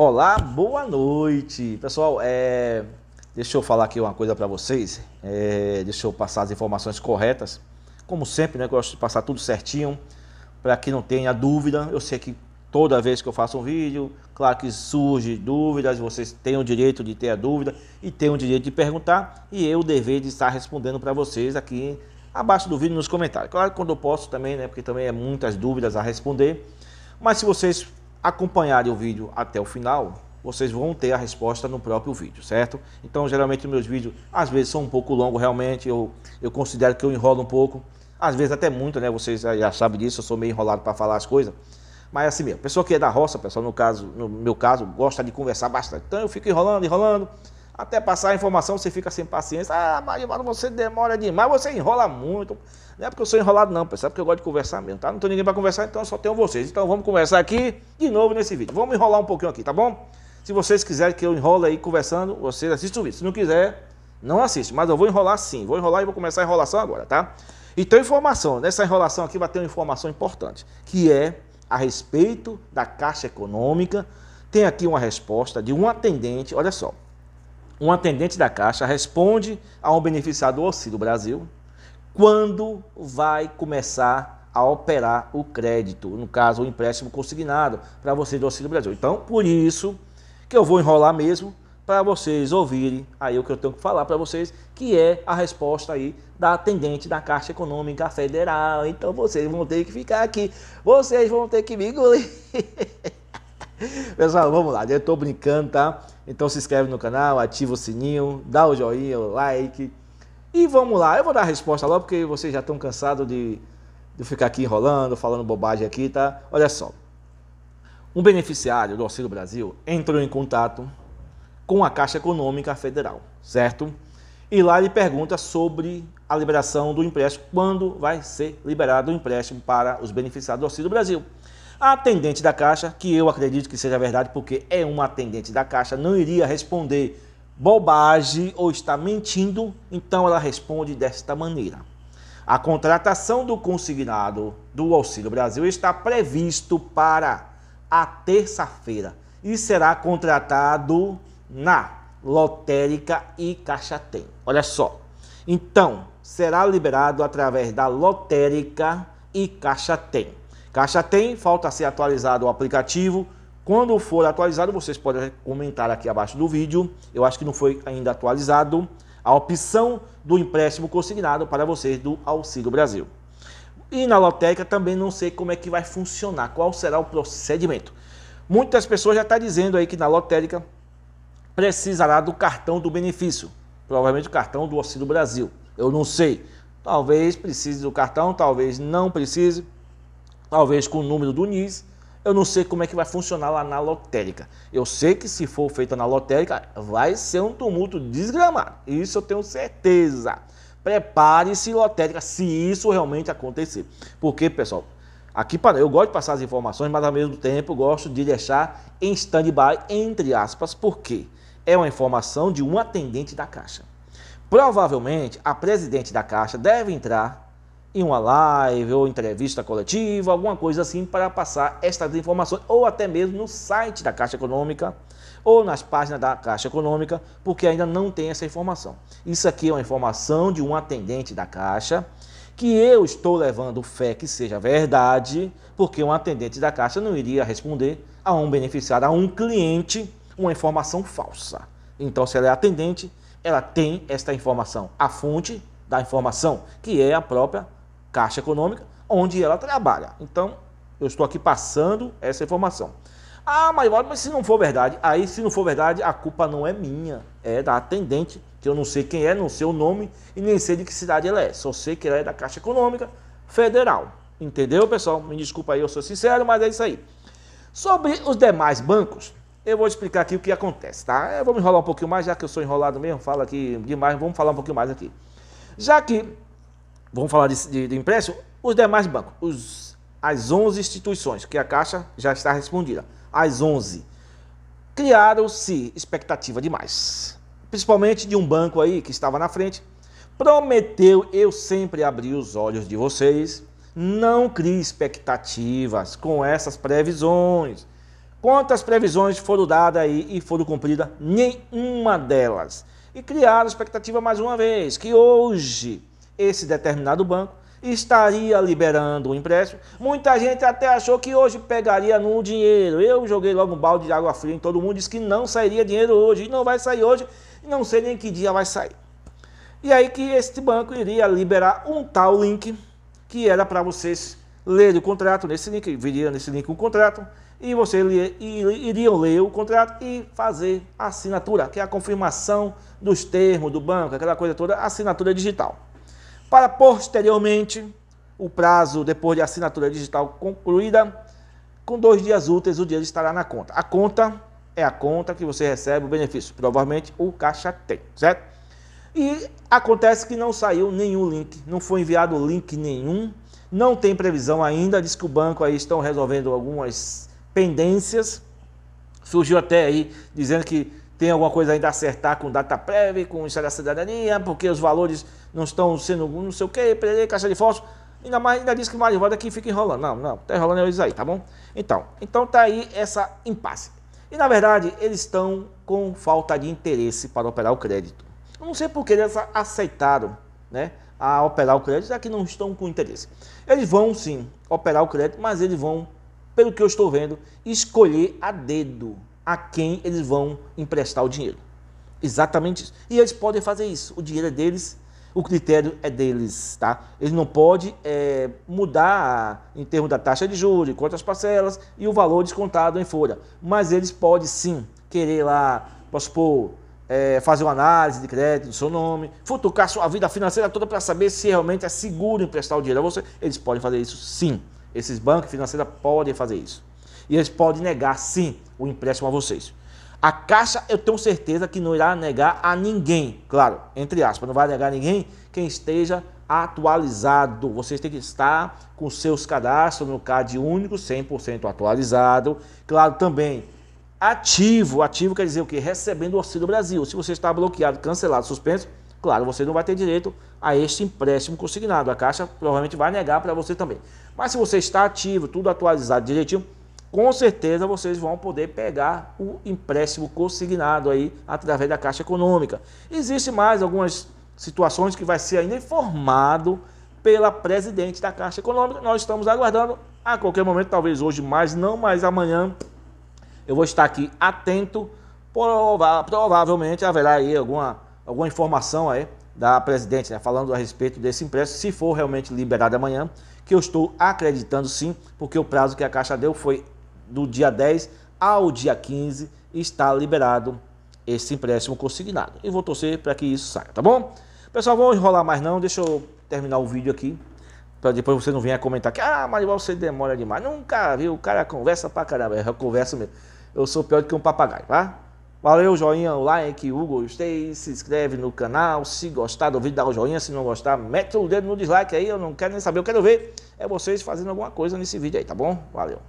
Olá, boa noite. Pessoal, é... deixa eu falar aqui uma coisa para vocês. É... Deixa eu passar as informações corretas. Como sempre, né? Eu gosto de passar tudo certinho para que não tenha dúvida. Eu sei que toda vez que eu faço um vídeo, claro que surge dúvidas, vocês têm o direito de ter a dúvida e têm o direito de perguntar e eu o dever de estar respondendo para vocês aqui abaixo do vídeo nos comentários. Claro que quando eu posso também, né? Porque também é muitas dúvidas a responder. Mas se vocês acompanharem o vídeo até o final, vocês vão ter a resposta no próprio vídeo, certo? Então, geralmente, meus vídeos, às vezes, são um pouco longos, realmente, eu, eu considero que eu enrolo um pouco, às vezes até muito, né? Vocês já sabem disso, eu sou meio enrolado para falar as coisas, mas é assim mesmo. Pessoa que é da roça, pessoal, no caso, no meu caso, gosta de conversar bastante. Então, eu fico enrolando, enrolando, até passar a informação, você fica sem paciência. Ah, Maria, você demora demais, você enrola muito. Não é porque eu sou enrolado, não, pessoal, é porque eu gosto de conversar mesmo, tá? Não tem ninguém para conversar, então eu só tenho vocês. Então vamos conversar aqui de novo nesse vídeo. Vamos enrolar um pouquinho aqui, tá bom? Se vocês quiserem que eu enrole aí conversando, vocês assistem o vídeo. Se não quiser, não assiste. Mas eu vou enrolar sim. Vou enrolar e vou começar a enrolação agora, tá? Então, informação. Nessa enrolação aqui vai ter uma informação importante, que é a respeito da Caixa Econômica. Tem aqui uma resposta de um atendente, olha só um atendente da Caixa responde a um beneficiário do Auxílio Brasil quando vai começar a operar o crédito, no caso o empréstimo consignado para vocês do Auxílio Brasil. Então, por isso que eu vou enrolar mesmo para vocês ouvirem aí o que eu tenho que falar para vocês, que é a resposta aí da atendente da Caixa Econômica Federal. Então vocês vão ter que ficar aqui, vocês vão ter que me engolir. Pessoal, vamos lá, eu tô brincando, tá? Então se inscreve no canal, ativa o sininho, dá o joinha, o like. E vamos lá, eu vou dar a resposta logo porque vocês já estão cansados de, de ficar aqui enrolando, falando bobagem aqui, tá? Olha só. Um beneficiário do Auxílio Brasil entrou em contato com a Caixa Econômica Federal, certo? E lá ele pergunta sobre a liberação do empréstimo, quando vai ser liberado o empréstimo para os beneficiários do Auxílio Brasil. A atendente da Caixa, que eu acredito que seja verdade, porque é uma atendente da Caixa, não iria responder bobagem ou está mentindo, então ela responde desta maneira. A contratação do consignado do Auxílio Brasil está previsto para a terça-feira e será contratado na Lotérica e Caixa Tem. Olha só. Então, será liberado através da Lotérica e Caixa Tem. Caixa tem, falta ser atualizado o aplicativo. Quando for atualizado, vocês podem comentar aqui abaixo do vídeo. Eu acho que não foi ainda atualizado a opção do empréstimo consignado para vocês do Auxílio Brasil. E na lotérica também não sei como é que vai funcionar, qual será o procedimento. Muitas pessoas já estão dizendo aí que na lotérica precisará do cartão do benefício, provavelmente o cartão do Auxílio Brasil. Eu não sei. Talvez precise do cartão, talvez não precise talvez com o número do NIS. Eu não sei como é que vai funcionar lá na lotérica. Eu sei que se for feita na lotérica, vai ser um tumulto desgramado. Isso eu tenho certeza. Prepare-se, lotérica, se isso realmente acontecer. Porque, pessoal, aqui eu gosto de passar as informações, mas ao mesmo tempo gosto de deixar em stand-by, entre aspas, porque é uma informação de um atendente da Caixa. Provavelmente, a presidente da Caixa deve entrar em uma live ou entrevista coletiva, alguma coisa assim para passar estas informações, ou até mesmo no site da Caixa Econômica ou nas páginas da Caixa Econômica, porque ainda não tem essa informação. Isso aqui é uma informação de um atendente da Caixa, que eu estou levando fé que seja verdade, porque um atendente da Caixa não iria responder a um beneficiário, a um cliente, uma informação falsa. Então, se ela é atendente, ela tem esta informação, a fonte da informação, que é a própria Caixa Econômica, onde ela trabalha. Então, eu estou aqui passando essa informação. Ah, mas, mas se não for verdade, aí se não for verdade, a culpa não é minha, é da atendente, que eu não sei quem é, não sei o nome e nem sei de que cidade ela é. Só sei que ela é da Caixa Econômica Federal. Entendeu, pessoal? Me desculpa aí, eu sou sincero, mas é isso aí. Sobre os demais bancos, eu vou explicar aqui o que acontece, tá? Eu vou me enrolar um pouquinho mais, já que eu sou enrolado mesmo, falo aqui demais, vamos falar um pouquinho mais aqui. Já que vamos falar de, de, de empréstimo, os demais bancos, os, as 11 instituições, que a Caixa já está respondida, as 11, criaram-se expectativa demais, principalmente de um banco aí que estava na frente, prometeu, eu sempre abri os olhos de vocês, não crie expectativas com essas previsões, Quantas previsões foram dadas aí e foram cumpridas? Nenhuma delas. E criaram expectativa mais uma vez, que hoje esse determinado banco estaria liberando o empréstimo. Muita gente até achou que hoje pegaria no dinheiro. Eu joguei logo um balde de água fria em todo mundo, disse que não sairia dinheiro hoje, e não vai sair hoje, não sei nem que dia vai sair. E aí que este banco iria liberar um tal link, que era para vocês lerem o contrato nesse link, viria nesse link um contrato, e vocês iriam ler o contrato e fazer a assinatura, que é a confirmação dos termos do banco, aquela coisa toda, assinatura digital para posteriormente, o prazo depois de assinatura digital concluída, com dois dias úteis o dinheiro estará na conta. A conta é a conta que você recebe o benefício, provavelmente o caixa tem, certo? E acontece que não saiu nenhum link, não foi enviado link nenhum, não tem previsão ainda, diz que o banco aí estão resolvendo algumas pendências, surgiu até aí dizendo que tem alguma coisa ainda a acertar com data prévia, com Ministério da Cidadania, porque os valores não estão sendo não sei o que, caixa de fósforo. Ainda mais, ainda diz que o Marivaldo aqui fica enrolando. Não, não, tá enrolando eles aí, tá bom? Então, então tá aí essa impasse. E na verdade, eles estão com falta de interesse para operar o crédito. Eu não sei por que eles aceitaram, né, a operar o crédito, já que não estão com interesse. Eles vão sim operar o crédito, mas eles vão, pelo que eu estou vendo, escolher a dedo a quem eles vão emprestar o dinheiro. Exatamente isso. E eles podem fazer isso. O dinheiro é deles, o critério é deles, tá? Eles não podem é, mudar em termos da taxa de juros, quantas parcelas e o valor descontado em folha. Mas eles podem sim querer lá, posso supor, é, fazer uma análise de crédito do seu nome, futucar sua vida financeira toda para saber se realmente é seguro emprestar o dinheiro a você. Eles podem fazer isso sim. Esses bancos financeiros podem fazer isso. E eles podem negar sim o empréstimo a vocês. A Caixa, eu tenho certeza que não irá negar a ninguém, claro, entre aspas, não vai negar a ninguém quem esteja atualizado. Vocês têm que estar com seus cadastros no CAD único, 100% atualizado. Claro, também ativo. Ativo quer dizer o quê? Recebendo o Auxílio Brasil. Se você está bloqueado, cancelado, suspenso, claro, você não vai ter direito a este empréstimo consignado. A Caixa provavelmente vai negar para você também. Mas se você está ativo, tudo atualizado direitinho, com certeza vocês vão poder pegar o empréstimo consignado aí através da Caixa Econômica. Existe mais algumas situações que vai ser ainda informado pela presidente da Caixa Econômica. Nós estamos aguardando a qualquer momento, talvez hoje mais, não mais amanhã. Eu vou estar aqui atento. Prova provavelmente haverá aí alguma, alguma informação aí da presidente, né, falando a respeito desse empréstimo, se for realmente liberado amanhã, que eu estou acreditando sim, porque o prazo que a Caixa deu foi do dia 10 ao dia 15 está liberado esse empréstimo consignado. E vou torcer para que isso saia, tá bom? Pessoal, vou enrolar mais não, deixa eu terminar o vídeo aqui, para depois você não venha comentar que, ah, mas você demora demais. Nunca viu, o cara conversa pra caramba, eu converso mesmo. Eu sou pior do que um papagaio, tá? Valeu, joinha, like, o gostei, se inscreve no canal, se gostar do vídeo dá o joinha, se não gostar, mete o dedo no dislike aí, eu não quero nem saber, eu quero ver é vocês fazendo alguma coisa nesse vídeo aí, tá bom? Valeu.